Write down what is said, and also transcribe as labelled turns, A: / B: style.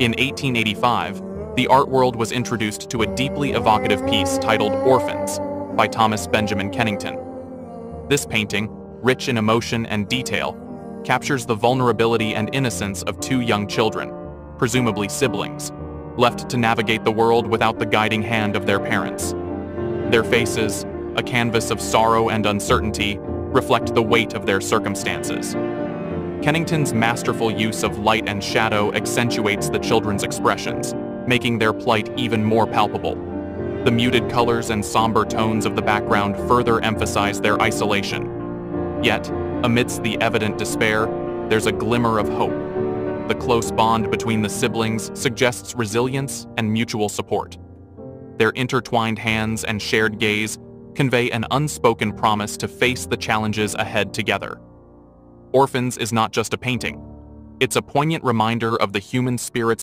A: In 1885, the art world was introduced to a deeply evocative piece titled Orphans by Thomas Benjamin Kennington. This painting, rich in emotion and detail, captures the vulnerability and innocence of two young children, presumably siblings, left to navigate the world without the guiding hand of their parents. Their faces, a canvas of sorrow and uncertainty, reflect the weight of their circumstances. Kennington's masterful use of light and shadow accentuates the children's expressions, making their plight even more palpable. The muted colors and somber tones of the background further emphasize their isolation. Yet, amidst the evident despair, there's a glimmer of hope. The close bond between the siblings suggests resilience and mutual support. Their intertwined hands and shared gaze convey an unspoken promise to face the challenges ahead together. Orphans is not just a painting. It's a poignant reminder of the human spirit's